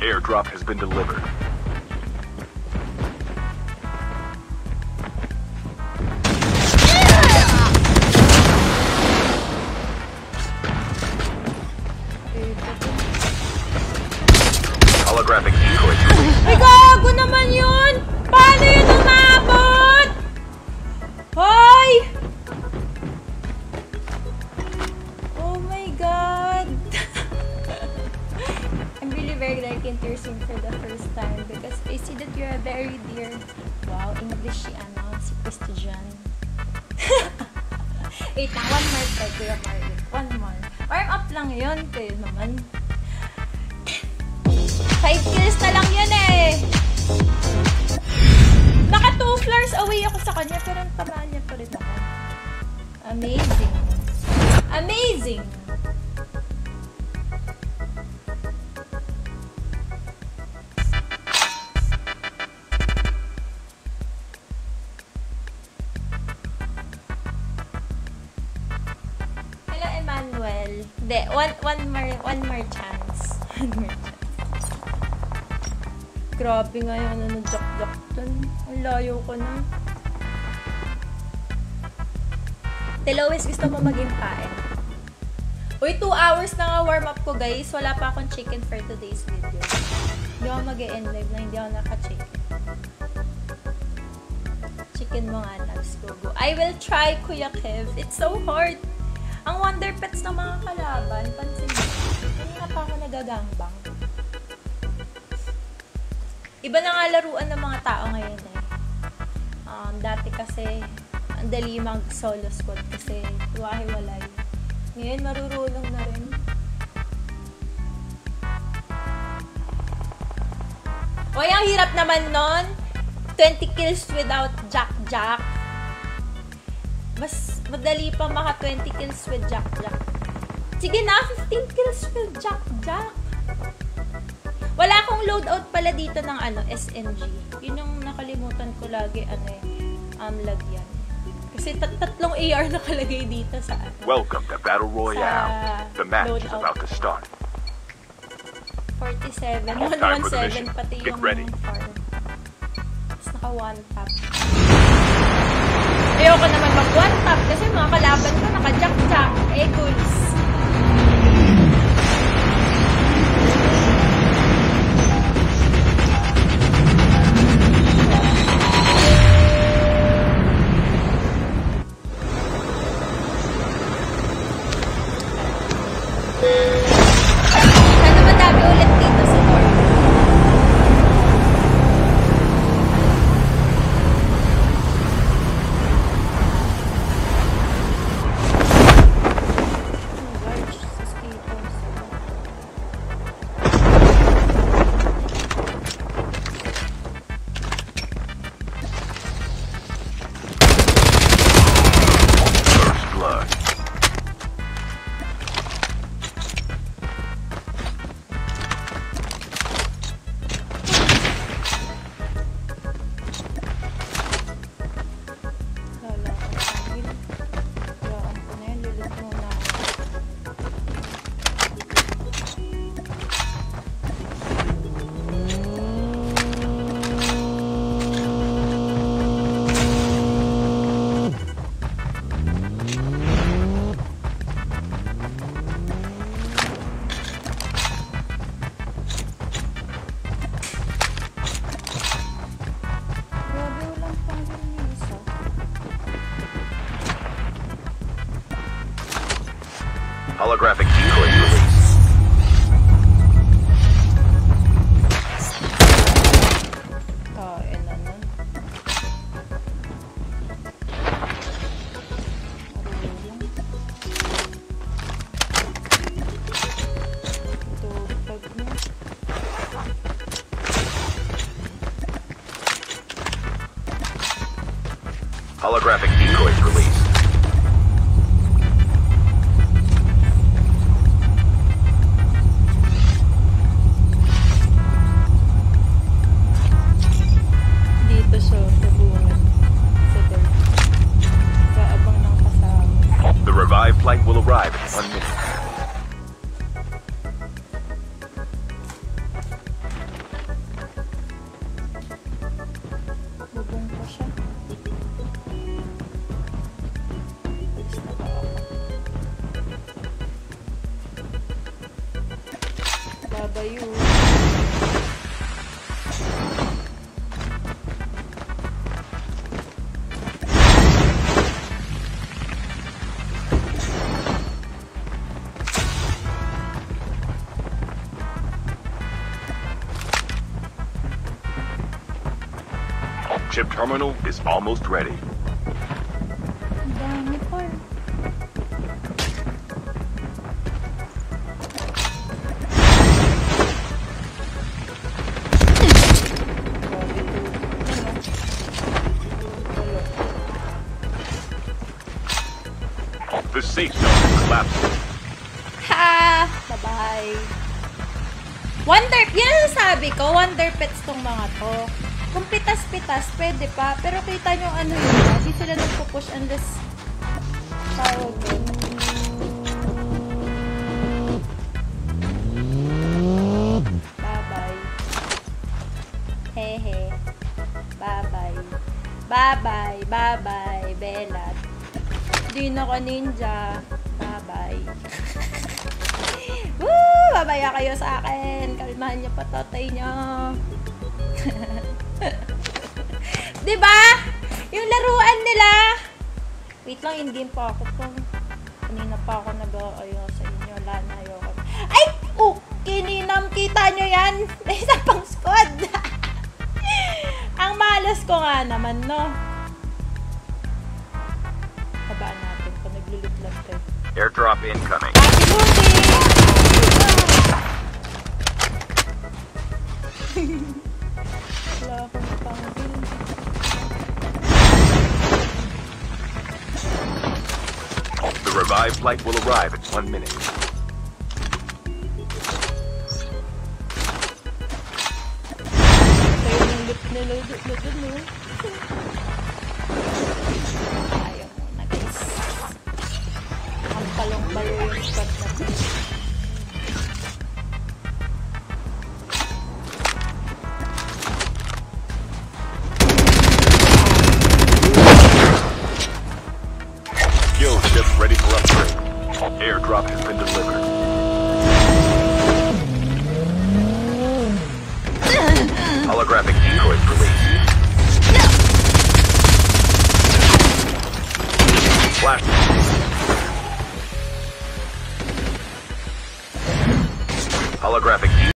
Airdrop has been delivered. Holographic decoy gago naman yun! Paano yun Very like in tears in for the first time because I see that you're a very dear... Wow, English si ano, si Christian. Wait lang, one more try, Kuya Marvin. One more. Warm up lang yun, kayo naman. Five kills na lang yun eh. Naka two floors away ako sa kanya pero tamaan niya pa rin ako. Amazing. Amazing! De, one, one more, one more chance. One more chance. Grabe nga yung ano na jak-jak dun. Ang layo ko na. Telois, gusto mo maging paen? Uy, 2 hours na nga warm up ko guys. Wala pa akong chicken for today's video. Hindi ako mag-e-end live na hindi ako naka-chicken. Chicken mo nga, Nags. Go, go. I will try, Kuya Kev. It's so hard. Ang Wonder Pets ng mga kalaban, pansin mo. Hindi na pa ako nagagangbang. Iba na nga laruan ng mga tao ngayon eh. Um, dati kasi, ang dali mag solo squad kasi wahi-walay. Ngayon, marurunong na rin. Oy, ang hirap naman nun. 20 kills without Jack Jack. Mas madali pa maka 20 kills with Jack Jack. Sige na, 15 kills with Jack Jack. Wala akong loadout pala dito ng ano, SMG. Yun yung nakalimutan ko lagi, ano eh, um, lagyan. Kasi tat tatlong AR nakalagay dito sa ano. Welcome to Battle Royale. The match is loadout. about to start. 47, Time for the mission. 117 pati Get yung ready. farm. Tapos naka one tap. Ayoko naman mag one tap kasi mga kalaban ko naka jack jack. Eh, goods. Holographic decoys released. Chip terminal is almost ready. The safe zone is collapsing. Ha! Bye-bye. Wonder, yan ang sabi ko, wonder pets tong mga to. Kung pitas-pitas, pwede pa. Pero kita nyo ano yun, hindi sila nagpo-push unless tawag yun. Bye-bye. Hehe. Bye-bye. Bye-bye. Bye-bye, Belat. Di na ka ninja. Bye-bye. Woo! Babaya kayo sa akin. Kalmahan niyo pa tatay niyo. Di ba? Yung laruan nila. Wait lang, in-game pa ako to. Kanina pa ako nag-aayo sa inyo. Wala na ayoko. Ay! Oh! Kininam! Kita nyo yan? Isa pang squad. Ang malas ko nga naman, no? Habaan natin pa naglulutlag kayo. Airdrop incoming. Happy birthday! Wala akong pangbil. Revived flight will arrive in one minute.